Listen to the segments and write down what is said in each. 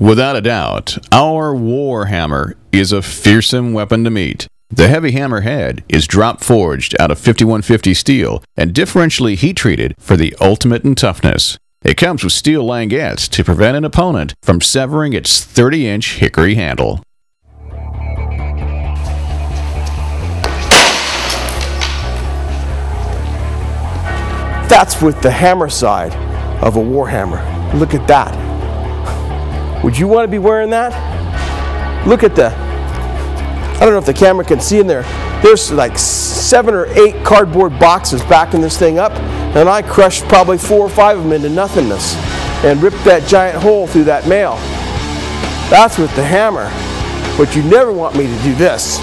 Without a doubt, our Warhammer is a fearsome weapon to meet. The heavy hammer head is drop forged out of 5150 steel and differentially heat treated for the ultimate in toughness. It comes with steel langettes to prevent an opponent from severing its 30 inch hickory handle. That's with the hammer side of a Warhammer. Look at that. Would you want to be wearing that? Look at the, I don't know if the camera can see in there. There's like seven or eight cardboard boxes backing this thing up, and I crushed probably four or five of them into nothingness and ripped that giant hole through that mail. That's with the hammer, but you never want me to do this.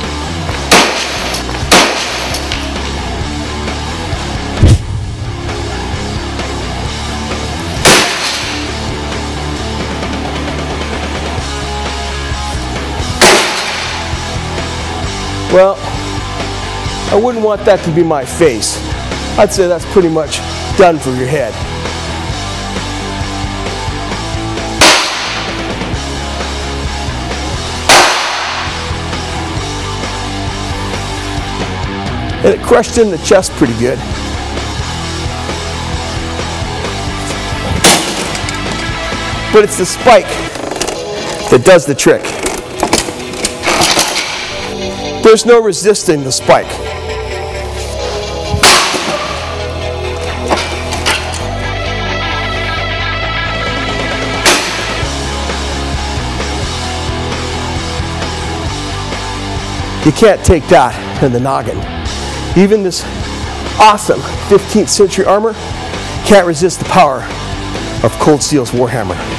Well, I wouldn't want that to be my face. I'd say that's pretty much done for your head. And it crushed in the chest pretty good. But it's the spike that does the trick. There's no resisting the spike. You can't take that in the noggin. Even this awesome 15th century armor can't resist the power of Cold Steel's Warhammer.